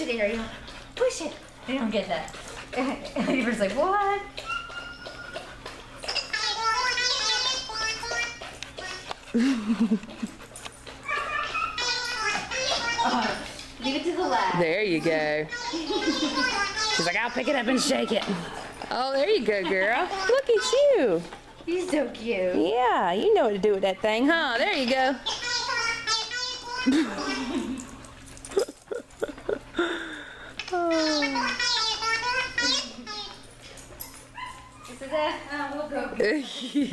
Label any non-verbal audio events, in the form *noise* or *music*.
Push it, Ariel. Push it. They don't get that. *laughs* Avery's like, what? Uh, *laughs* leave it to the lab. There you go. *laughs* She's like, I'll pick it up and shake it. Oh, there you go, girl. Look at you. He's so cute. Yeah, you know what to do with that thing, huh? There you go. Is it there? Um, we'll go.